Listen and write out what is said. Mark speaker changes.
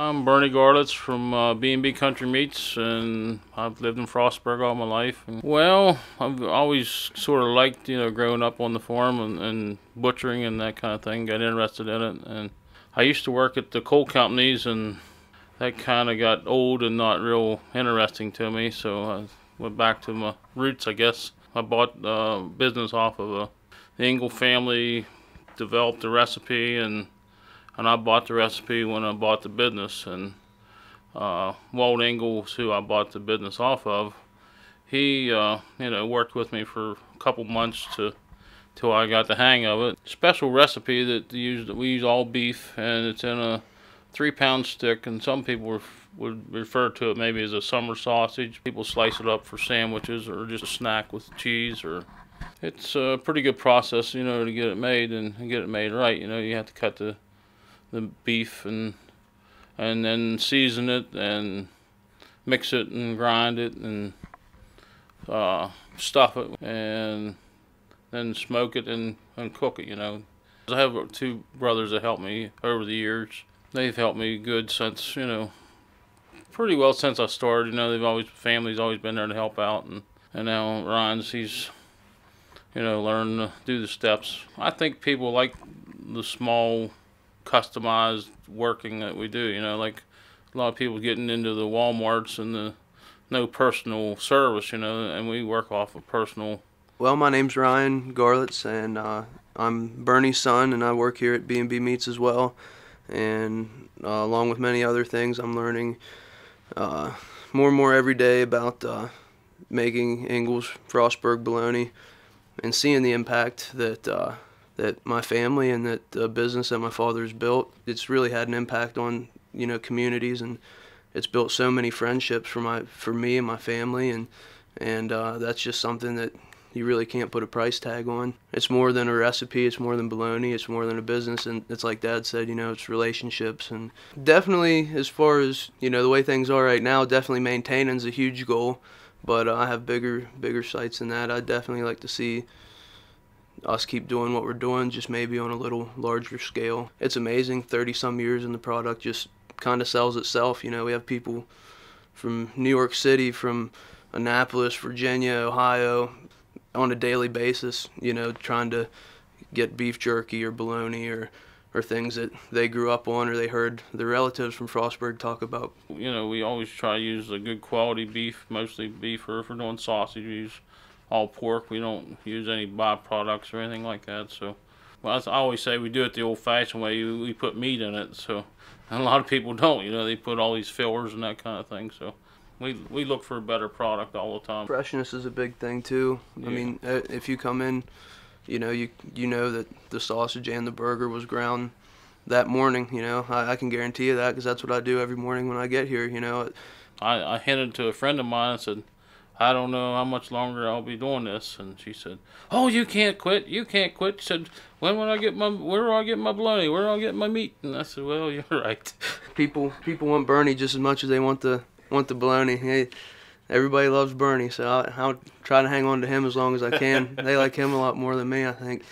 Speaker 1: I'm Bernie Garlitz from uh, B&B Country Meats, and I've lived in Frostburg all my life. And, well, I've always sort of liked, you know, growing up on the farm and, and butchering and that kind of thing. Got interested in it, and I used to work at the coal companies, and that kind of got old and not real interesting to me. So I went back to my roots, I guess. I bought a uh, business off of a, the Engel family, developed a recipe, and and I bought the recipe when I bought the business. And uh, Walt Engels, who I bought the business off of, he uh, you know worked with me for a couple months to till I got the hang of it. Special recipe that we use all beef, and it's in a three pound stick, and some people ref, would refer to it maybe as a summer sausage. People slice it up for sandwiches or just a snack with cheese or it's a pretty good process, you know, to get it made and get it made right. You know, you have to cut the the beef and and then season it and mix it and grind it and uh, stuff it and then smoke it and, and cook it, you know. I have two brothers that helped me over the years. They've helped me good since, you know, pretty well since I started. You know, they've always, family's always been there to help out. And, and now Ryan's, he's, you know, learned to do the steps. I think people like the small customized working that we do. You know, like a lot of people getting into the WalMarts and the no personal service. You know, and we work off of personal.
Speaker 2: Well, my name's Ryan Garlitz, and uh, I'm Bernie's son, and I work here at B&B Meats as well. And uh, along with many other things, I'm learning uh, more and more every day about uh, making Engels Frostburg bologna and seeing the impact that uh, that my family and that the business that my father's built, it's really had an impact on you know communities and it's built so many friendships for my for me and my family and and uh, that's just something that you really can't put a price tag on. It's more than a recipe, it's more than bologna, it's more than a business and it's like dad said, you know, it's relationships and definitely as far as, you know, the way things are right now, definitely maintaining is a huge goal, but uh, I have bigger bigger sights than that. I'd definitely like to see us keep doing what we're doing, just maybe on a little larger scale. It's amazing, 30 some years and the product just kind of sells itself. You know, we have people from New York City, from Annapolis, Virginia, Ohio, on a daily basis, you know, trying to get beef jerky or bologna or or things that they grew up on or they heard their relatives from Frostburg talk about.
Speaker 1: You know, we always try to use a good quality beef, mostly beef, or if we're doing sausage, we use all pork. We don't use any byproducts or anything like that. So, well, I always say we do it the old-fashioned way. We put meat in it. So, and a lot of people don't. You know, they put all these fillers and that kind of thing. So, we we look for a better product all the time.
Speaker 2: Freshness is a big thing too. Yeah. I mean, uh, if you come in, you know, you you know that the sausage and the burger was ground that morning. You know, I, I can guarantee you that because that's what I do every morning when I get here. You know,
Speaker 1: I, I hinted to a friend of mine and said I don't know how much longer I'll be doing this. And she said, Oh, you can't quit. You can't quit. She said, When will I get my, where do I get my bologna? Where do I get my meat? And I said, Well, you're right.
Speaker 2: People, people want Bernie just as much as they want the, want the bologna. Hey, everybody loves Bernie, so I'll, I'll try to hang on to him as long as I can. they like him a lot more than me, I think.